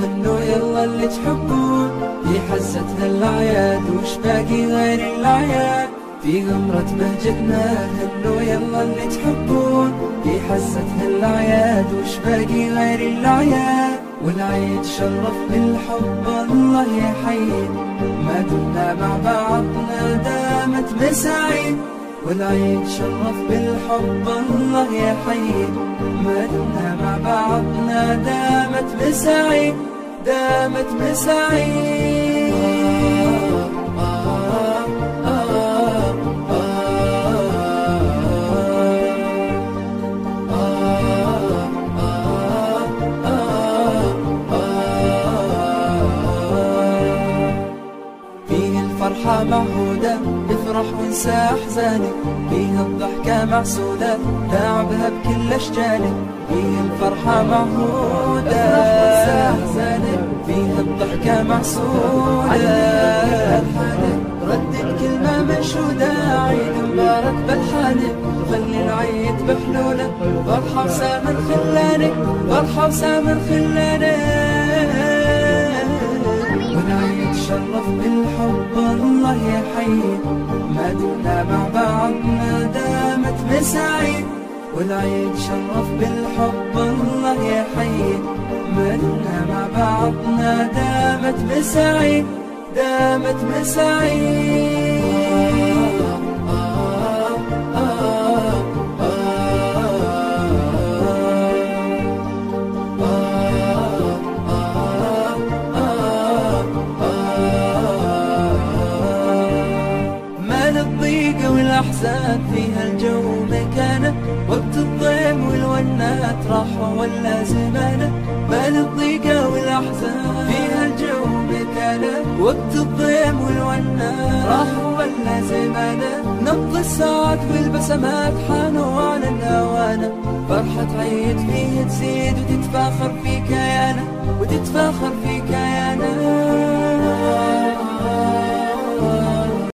هنو يلا اللي تحبون. في حزتنا الأعياد وش باقي غير الأعياد في غمرة بهجتنا هنو يلا اللي تحبون. في حزتنا الأعياد وش باقي غير الأعياد والعيد شرف بالحب الله يحيي. ما دمنا مع بعضنا دامت مساعيد. والعيد شرف بالحب الله يحيي. ما دمنا مع بعضنا دامت مساعيد دامت مساعيد فيه الفرحة معهودة افرح وانسى أحزانك فيه الضحكة معسودة تعبها بكل أشجانك فيه الفرحة معهودة افرح وانسى أحزانك فيه الضحكة معسودة ردد كلمة منشودة. عيد مبارك بالحانك خلي العيد بحلولك فرحة وسامر خلانك فرحة وسامر خلانك والعيد شرف بالحب الله يحيي. ما دمنا مع بعضنا دامت مساعيد والعيد شرف بالحب الله يحيي ما دمنا مع بعضنا دامت مساعيد دامت مساعيد للضيق والأحزان فيها الجو مكانة وقت الضيم والونات راحوا ولا زمانه ما للضيق والأحزان. فيها الجو مكانة وقت الضيم والونات راحوا ولا زمانه نبض الساعات والبسمات حانوا على الأوانة فرحة عيد فيه تزيد وتتفاخر في كيانة وتتفاخر في